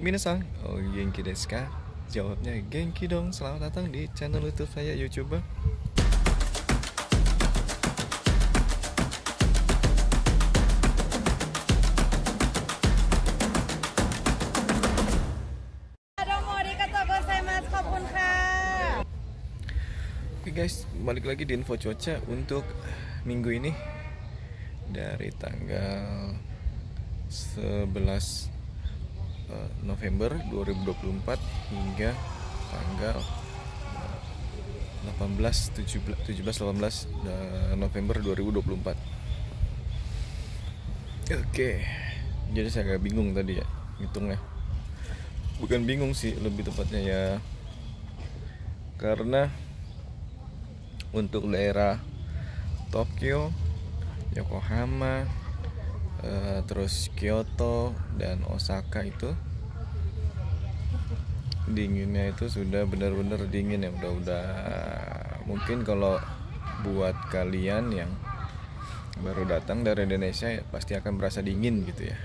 Minasang, oh genki desu ka? Jawabnya genki dong. Selamat datang di channel YouTube saya YouTuber. Oke guys, balik lagi di info cuaca untuk minggu ini dari tanggal 11 eh, November 2024 hingga tanggal eh, 18 17 17 18 eh, November 2024. Oke. Jadi saya agak bingung tadi ya hitungnya. Bukan bingung sih, lebih tepatnya ya karena untuk daerah Tokyo, Yokohama, uh, terus Kyoto dan Osaka itu dinginnya itu sudah benar-benar dingin ya udah-udah mungkin kalau buat kalian yang baru datang dari Indonesia ya pasti akan berasa dingin gitu ya.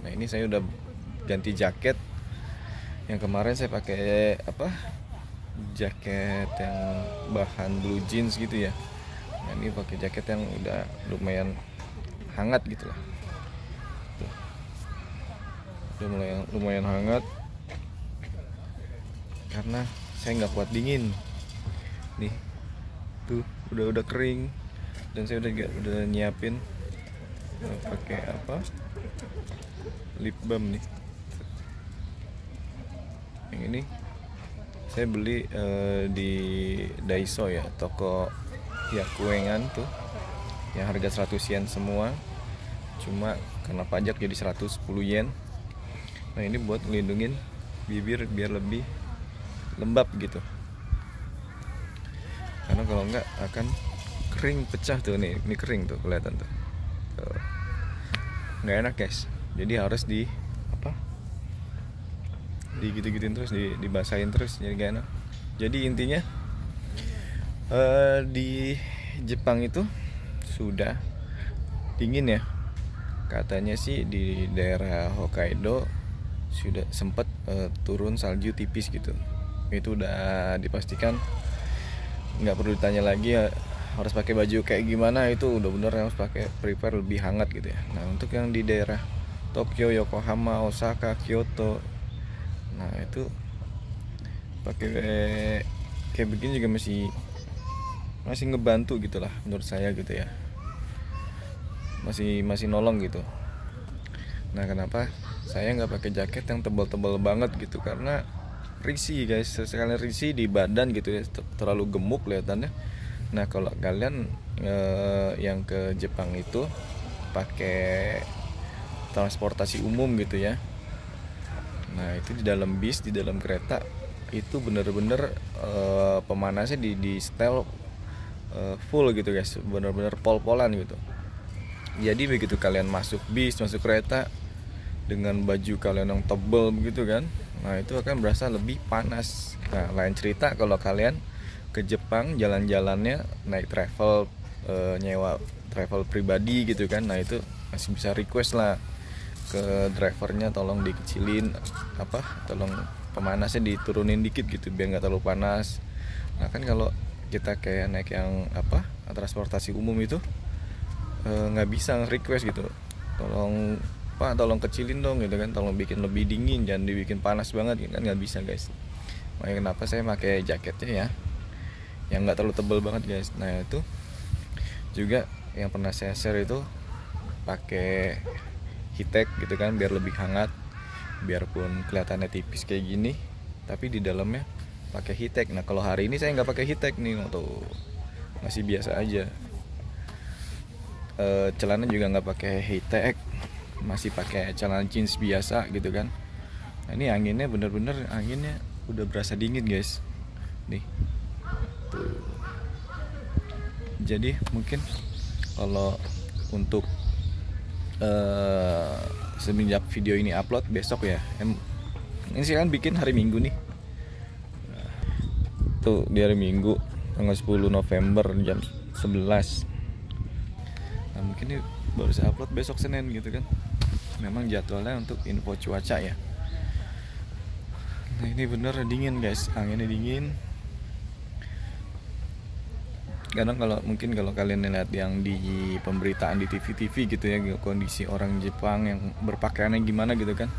Nah ini saya udah ganti jaket. Yang kemarin saya pakai apa jaket yang bahan blue jeans gitu ya. Nah ini pakai jaket yang udah lumayan hangat gitu lah lumayan lumayan hangat. Karena saya nggak kuat dingin. Nih tuh udah udah kering. Dan saya udah udah nyiapin uh, pakai apa? Lip balm nih. Yang ini saya beli uh, di Daiso ya toko ya kuengan tuh. Yang harga 100 yen semua. Cuma karena pajak jadi 110 yen nah ini buat melindungin bibir biar lebih lembab gitu. Karena kalau enggak akan kering pecah tuh nih ini kering tuh kelihatan tuh, tuh. nggak enak guys. Jadi harus di digitu-gituin terus di, dibasahin terus jadi gak enak. Jadi intinya uh, di Jepang itu sudah dingin ya. Katanya sih di daerah Hokkaido sudah sempat uh, turun salju tipis gitu. Itu udah dipastikan nggak perlu ditanya lagi ya harus pakai baju kayak gimana itu udah bener harus pakai prepare lebih hangat gitu ya. Nah untuk yang di daerah Tokyo Yokohama Osaka Kyoto nah itu pakai kayak begini juga masih masih ngebantu gitulah menurut saya gitu ya. Masih masih nolong gitu. Nah kenapa saya nggak pakai jaket yang tebal-tebal banget gitu karena risi guys. Sekali risi di badan gitu ya terlalu gemuk kelihatannya. Nah kalau kalian eh, yang ke Jepang itu pakai transportasi umum gitu ya. Nah itu di dalam bis, di dalam kereta itu bener-bener uh, pemanasnya di di setel uh, full gitu guys, bener-bener pol-polan gitu. Jadi begitu kalian masuk bis, masuk kereta dengan baju kalian yang tebel begitu kan, nah itu akan berasa lebih panas. Nah lain cerita kalau kalian ke Jepang jalan-jalannya naik travel uh, nyewa travel pribadi gitu kan, nah itu masih bisa request lah ke drivernya tolong dikecilin apa tolong pemanasnya diturunin dikit gitu biar nggak terlalu panas. Nah kan kalau kita kayak naik yang apa transportasi umum itu eh, nggak e, bisa request gitu. Tolong pak tolong kecilin dong gitu kan. Tolong bikin lebih dingin jangan dibikin panas banget gitu kan. Nggak bisa guys. Makanya kenapa saya pakai jaketnya ya yang nggak terlalu tebel banget guys. Nah itu juga yang pernah saya share itu pakai hitek gitu kan biar lebih hangat biarpun kelihatannya tipis kayak gini tapi di dalamnya pakai hitek. Nah kalau hari ini saya nggak pakai hitek nih untuk masih biasa aja. E, celana juga nggak pakai hitek masih pakai celana jeans biasa gitu kan. Nah, ini anginnya bener-bener anginnya udah berasa dingin guys. Nih. Tuh. Jadi mungkin kalau untuk uh, semenjak video ini upload besok ya ini sih kan bikin hari minggu nih. Tuh di hari minggu tanggal 10 November jam 11 nah mungkin ini baru saya upload besok Senin gitu kan memang jadwalnya untuk info cuaca ya. Nah ini bener dingin guys. Anginnya dingin. Kadang kalau mungkin kalau kalian lihat yang di pemberitaan di TV-TV gitu ya kondisi orang Jepang yang berpakaiannya gimana gitu kan.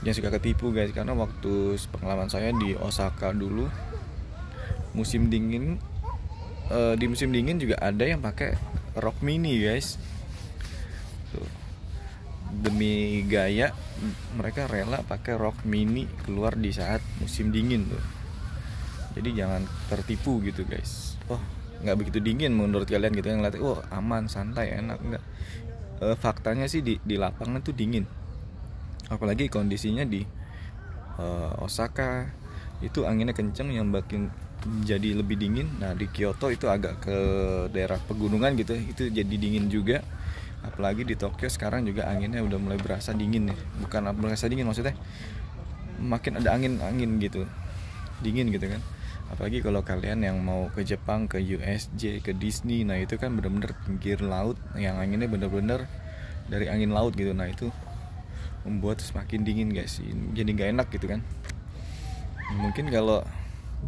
Jangan suka ketipu guys karena waktu pengalaman saya di Osaka dulu musim dingin uh, di musim dingin juga ada yang pakai rok mini guys. Tuh. Demi gaya mereka rela pakai rok mini keluar di saat musim dingin tuh. Jadi jangan tertipu gitu guys. Oh nggak begitu dingin menurut kalian gitu yang ngeliat oh aman santai enak. Nggak. E, faktanya sih di di lapangan tuh dingin. Apalagi kondisinya di e, Osaka. Itu anginnya kenceng yang bikin jadi lebih dingin. Nah di Kyoto itu agak ke daerah pegunungan gitu itu jadi dingin juga apalagi di Tokyo sekarang juga anginnya udah mulai berasa dingin nih. Bukan berasa dingin maksudnya. Makin ada angin angin gitu. Dingin gitu kan. Apalagi kalau kalian yang mau ke Jepang ke USJ ke Disney nah itu kan bener-bener pinggir laut. Yang anginnya bener-bener dari angin laut gitu. Nah itu membuat semakin dingin guys. Jadi nggak enak gitu kan. Mungkin kalau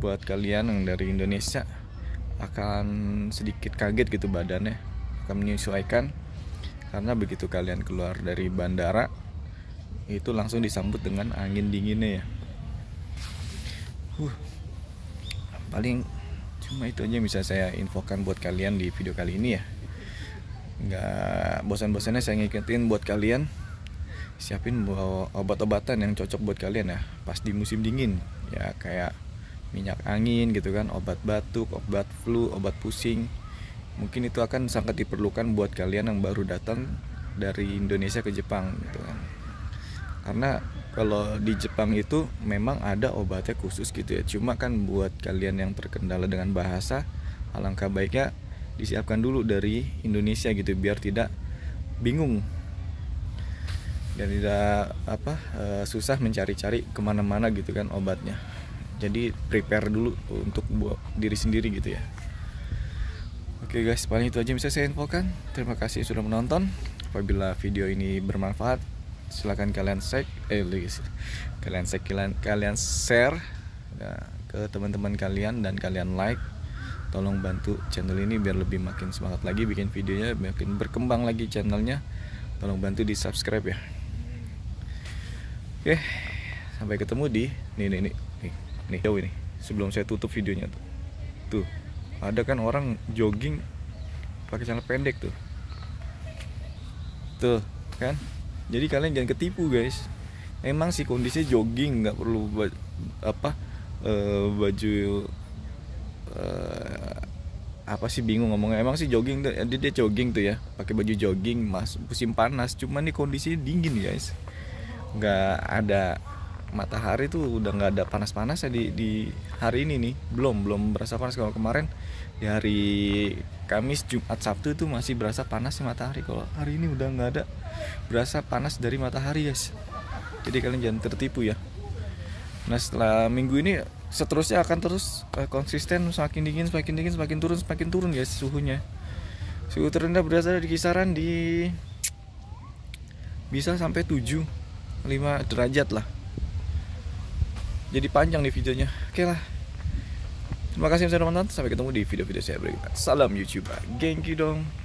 buat kalian yang dari Indonesia akan sedikit kaget gitu badannya. Akan menyesuaikan karena begitu kalian keluar dari bandara itu langsung disambut dengan angin dinginnya ya. Uh, paling cuma itu aja yang bisa saya infokan buat kalian di video kali ini ya. Nggak bosan-bosannya saya ngikutin buat kalian. Siapin obat-obatan yang cocok buat kalian ya pas di musim dingin. Ya kayak minyak angin gitu kan obat batuk obat flu obat pusing mungkin itu akan sangat diperlukan buat kalian yang baru datang dari Indonesia ke Jepang gitu kan. Karena kalau di Jepang itu memang ada obatnya khusus gitu ya. Cuma kan buat kalian yang terkendala dengan bahasa alangkah baiknya disiapkan dulu dari Indonesia gitu biar tidak bingung. Dan tidak apa uh, susah mencari-cari ke mana-mana gitu kan obatnya. Jadi prepare dulu untuk buat diri sendiri gitu ya oke guys paling itu aja. Yang bisa saya infokan terima kasih sudah menonton. Apabila video ini bermanfaat silahkan kalian share eh kalian share kalian, kalian share ya, ke teman-teman kalian dan kalian like. Tolong bantu channel ini biar lebih makin semangat lagi bikin videonya makin berkembang lagi channelnya. Tolong bantu di subscribe ya. Oke sampai ketemu di nih nih nih nih nih jauh ini. Sebelum saya tutup videonya tuh. Tuh ada kan orang jogging pakai celana pendek tuh. Tuh kan? Jadi kalian jangan ketipu guys. Emang sih kondisi jogging nggak perlu apa uh, baju uh, apa sih bingung ngomongnya. Emang sih jogging tuh dia, jogging tuh ya pakai baju jogging mas musim panas. Cuman nih kondisi dingin guys. Nggak ada matahari tuh udah nggak ada panas-panas ya di, di hari ini nih. Belum belum berasa panas. Kalau kemarin di hari Kamis Jumat Sabtu itu masih berasa panas sih matahari. Kalau hari ini udah nggak ada berasa panas dari matahari guys. Jadi kalian jangan tertipu ya. Nah setelah minggu ini seterusnya akan terus uh, konsisten semakin dingin semakin dingin semakin turun semakin turun guys suhunya. Suhu terendah berasal dari kisaran di bisa sampai 7 5 derajat lah jadi panjang nih videonya. Oke lah. Terima kasih sudah menonton sampai ketemu di video-video saya berikutnya. Salam youtuber. Gengki dong